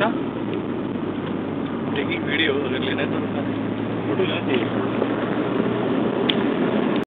था taking video अगर लेना है तो फ़ोटो लेना चाहिए।